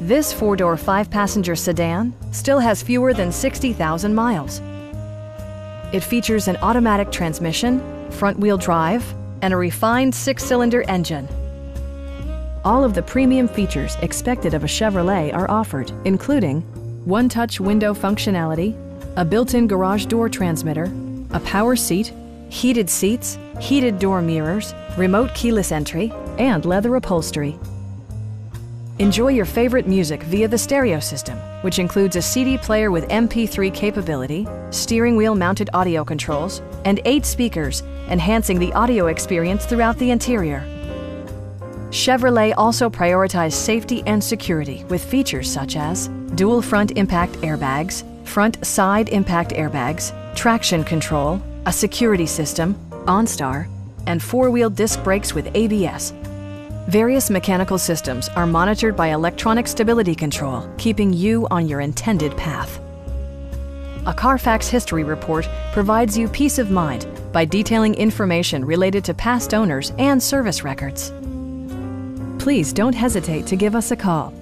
This four-door, five-passenger sedan still has fewer than 60,000 miles. It features an automatic transmission, front-wheel drive, and a refined six-cylinder engine. All of the premium features expected of a Chevrolet are offered, including one-touch window functionality, a built-in garage door transmitter, a power seat, heated seats, heated door mirrors, remote keyless entry, and leather upholstery. Enjoy your favorite music via the stereo system, which includes a CD player with MP3 capability, steering wheel mounted audio controls, and eight speakers, enhancing the audio experience throughout the interior. Chevrolet also prioritized safety and security with features such as dual front impact airbags, front side impact airbags, traction control, a security system, OnStar, and four-wheel disc brakes with ABS. Various mechanical systems are monitored by electronic stability control, keeping you on your intended path. A Carfax history report provides you peace of mind by detailing information related to past owners and service records. Please don't hesitate to give us a call